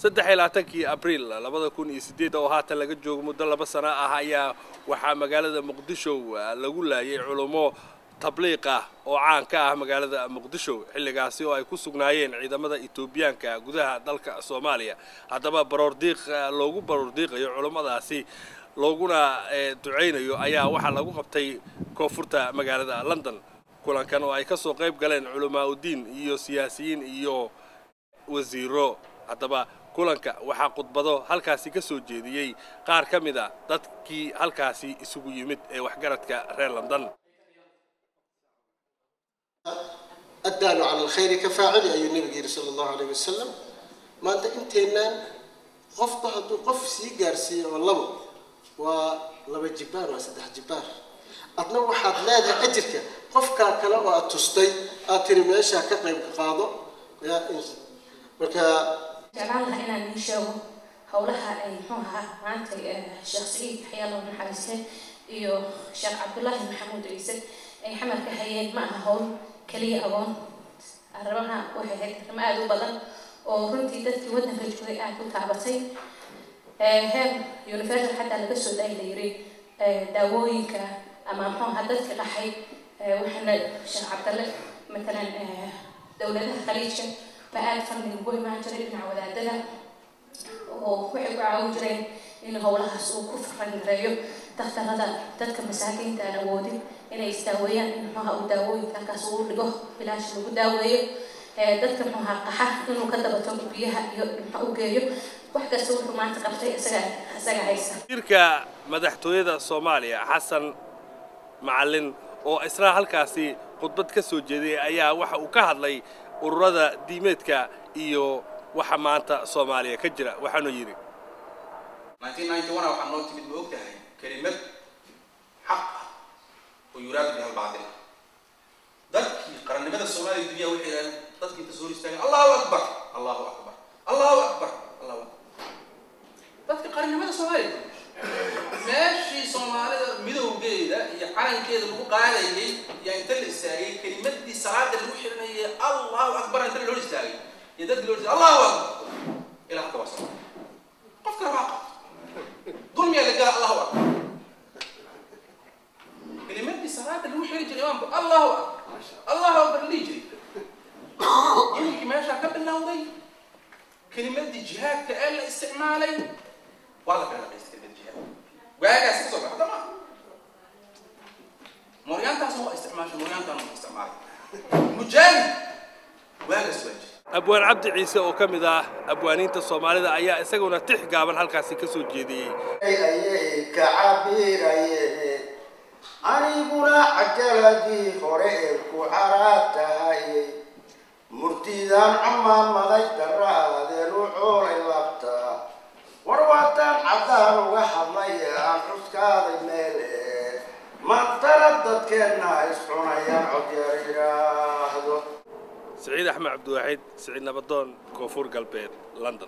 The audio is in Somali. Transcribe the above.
saddex iyo labaatankii abriil labada kun iyo sideed oo haatan laga joogo muddo laba sano ah ayaa waxaa magaalada muqdisho lagu laayay culummo tabliiq ah oo caan ka ah magaalada muqdisho xilligaasi oo ay ku sugnaayeen ciidamada etoobiyaanka gudaha dalka soomaaliya. Haddaba baroordiiq loogu baroordiiqayo culummadaasi looguna ducaynayo ayaa waxaa lagu qabtay koonfurta magaalada london. Kulankan oo ay ka soo qayb galeen culamaa udiin iyo siyaasiyiin iyo wasiiro. Haddaba kulanka waxaa khudbado halkaasi ka soo jeediyey qaar ka mid a dadkii halkaasi isugu yimid ee waxgaradka reer london. Addaalu cala alkhayri ka faacili ayuu nebigu yidhi sala allahu alayh wasalam maanta inteennaan qofba hadduu qof sii gaarsiiyo oo labo waa laba jibbaar waa saddex jibbaar adna waxaad leedahay ajirka qofkaa kale oo aad tustay aad tiri meeshaa ka qayb qaado marka jeclaan lahaa inaan ii sheego howlaha ay muxuu ahaa maanta sheekh saciid xayaalo naxariiste iyo sheekh cabdullaahi maxamuud ciise ay xamarka hayeen ma aha howl keliya agoon arrimaha waxay ahayd arrimo aada u badan oo runtii dadkii waddanka joogay aada u taabatay. Heer universal xataa laga soo daay la yiri daawooyinka ama muxuu ahaa dadka dhaxay waxaana sheekh cabdalle matalan dowladaha khaliijka ba aada farniga ugu imaan jiray dhinaca wadaadada oo waxay ku caawin jireen in howlahaas uu ku farangareeyo daktarada dadka masaakiinta aan awoodin inay isdaaweeyaan in muxuuha uu daawooyinka halkaas uu dhigo bilaash lagu daaweeyo dadka muxuuha qaxa inuu ka dabato biyaha iyo muxuu u geeyo wax kasta wuxuu maanta qabtay isaga isaga haysta wasiirka madaxtooyada soomaaliya xasan macalin oo isna halkaasi khudbad ka soo jeediyay ayaa waxa uu ka hadlay ururada diimeedka iyo waxa maanta soomaaliya ka jira waxaanu yidhi. waxaa noo timid ma og tahay kelimad xaq ah oo yuraadu biha albacdil dadkii qarannimada soomaaliya dunya waxay yidhahdeen dadkii inta soo hor istaageen allahu akbar allahu akbar allahu akbar allahu akbar. Dadka qarannimada soomaaliya meeshii soomaalida midowgeeda iyo calankeeda lagu qaadayay yaa inta la istaagay kelimadii salaada lagu akbar inta loo istaagay iyo dadkii loo istaagay allahu akbar ilaa hadda waa soomaali qof kale waa qabto dulmiyaa la gala allahu akbar kelimadii salaada lagu xiri jiray imaamku allahu akbar allahu akbar lihi jiray inkii meeshaa ka bilowday kelimadii jihaadka ee la isticmaalay waa la kala dhaqaystay kelimad jihaad waagaas ka soo baxda ma mooryaantaasna waa isticmaashay mooryaantaana waa isticmaalay mujaahid abwaan cabdi ciise oo ka mid ah abwaaniinta soomaalida ayaa isaguna tix gaaban halkaasi ka soo jeediyey. Ayay ka cabiraye aniguna cajaladii hore ee ku caraad tahay murtidaan cumaamaday daraadeen u coolay labtaa war waataan caddaan uga hadlay aan xuskaaday meel ee mantara dadkeenna iscunayaan codyaar سعيد أحمد عبد الواحد سعيد نبضون كوفور قلبيت لندن.